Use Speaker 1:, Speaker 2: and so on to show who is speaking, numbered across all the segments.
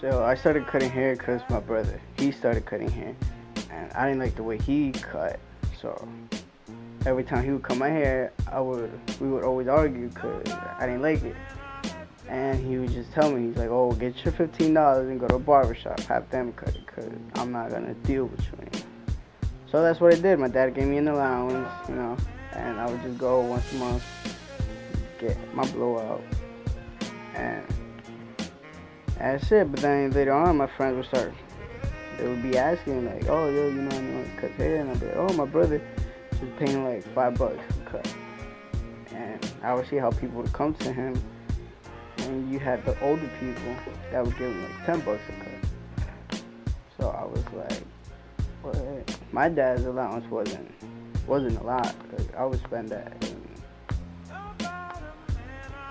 Speaker 1: So I started cutting hair because my brother, he started cutting hair. And I didn't like the way he cut. So every time he would cut my hair, I would, we would always argue because I didn't like it. And he would just tell me, he's like, oh, get your $15 and go to a barbershop, have them cut it because I'm not going to deal with you anymore. So that's what I did. My dad gave me an allowance, you know, and I would just go once a month, get my blowout. And that's it. But then later on, my friends would start. They would be asking like, "Oh, yo, you know, I'm gonna cut hair?" And I'd be like, "Oh, my brother is paying like five bucks to cut." And I would see how people would come to him, and you had the older people that would give him like ten bucks a cut. So I was like, "What?" My dad's allowance wasn't wasn't a lot because I would spend that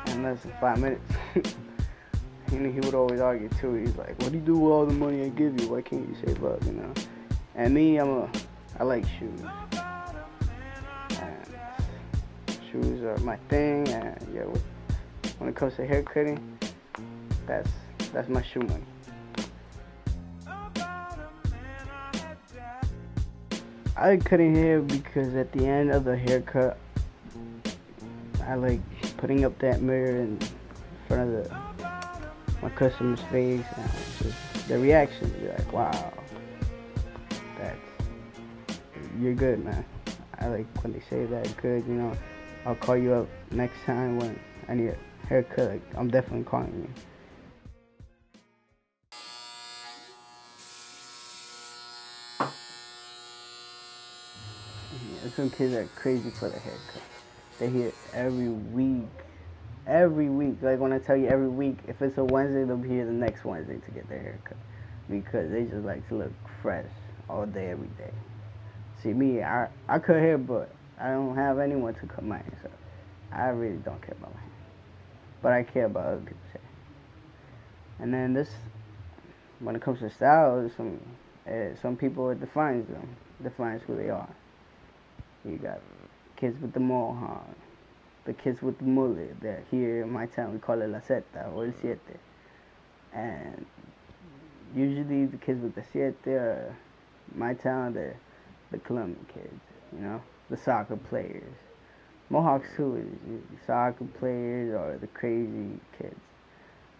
Speaker 1: in less than five minutes. he, he would always argue too. He's like, "What do you do with all the money I give you? Why can't you save up?" You know. And me, I'm a, I like shoes. And shoes are my thing. And yeah, when it comes to hair cutting, that's that's my shoe money. I cutting hair because at the end of the haircut, I like putting up that mirror in front of the my customer's face and just the reaction. You're like, wow, that's you're good, man. I like when they say that good. You know, I'll call you up next time when I need a haircut. Like, I'm definitely calling you. Some kids are crazy for the haircut. They hit every week every week. Like when I tell you every week, if it's a Wednesday, they'll be here the next Wednesday to get their haircut because they just like to look fresh all day, every day. See me, I I cut hair, but I don't have anyone to cut my hair, so I really don't care about my hair. But I care about other people's hair. And then this, when it comes to style, some uh, some people it defines them, defines who they are. You got kids with the mohawk the kids with the mullet that here in my town we call it la seta or el siete. And usually the kids with the siete are my town, they're the Colombian kids, you know, the soccer players. Mohawks too is soccer players or the crazy kids.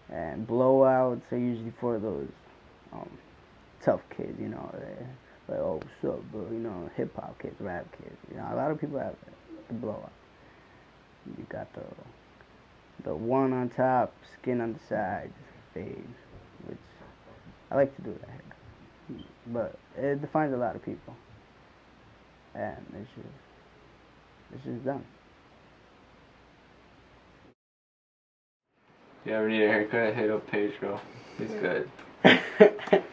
Speaker 1: And blowouts are usually for those um, tough kids, you know, like, oh, what's up, bro, you know, hip hop kids, rap kids. You know, a lot of people have the blowout. You got the the one on top, skin on the side, fade, which I like to do that. But it defines a lot of people, and it's just it's just done.
Speaker 2: You ever need a haircut? Hit up Pedro. He's good.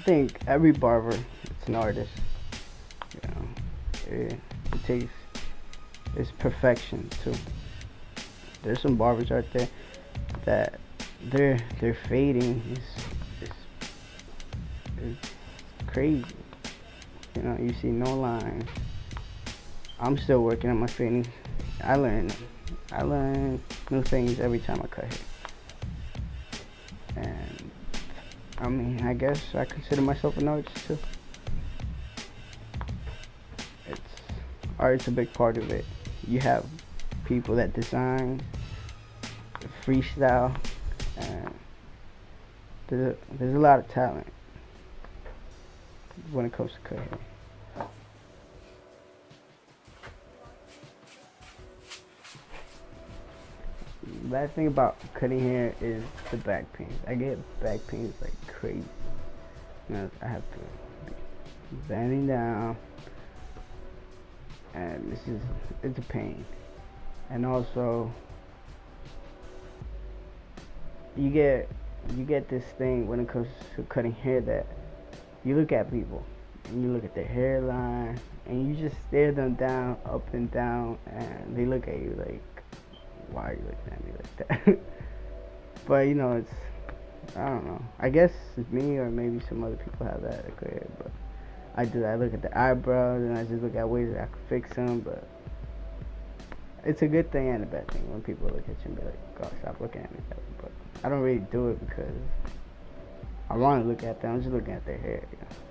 Speaker 1: think every barber is an artist. You know, it, it takes it's perfection too. There's some barbers out there that they're they're fading. It's, it's, it's crazy. You know, you see no line. I'm still working on my fading. I learn I learn new things every time I cut hair. I mean, I guess I consider myself an artist too. It's art's a big part of it. You have people that design, freestyle, and there's a, there's a lot of talent when it comes to cutting. Last thing about cutting hair is the back pain. I get back pains like crazy. I have to be bending down, and this is it's a pain. And also, you get you get this thing when it comes to cutting hair that you look at people and you look at their hairline and you just stare them down up and down and they look at you like why are you looking at me like that but you know it's I don't know I guess it's me or maybe some other people have that occur but I do I look at the eyebrows and I just look at ways that I can fix them but it's a good thing and a bad thing when people look at you and be like, "God, stop looking at me." But I don't really do it because I want to look at them. I'm just looking at their hair. You know?